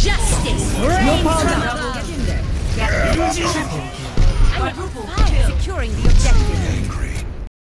Justice reigns. Justice! the objective.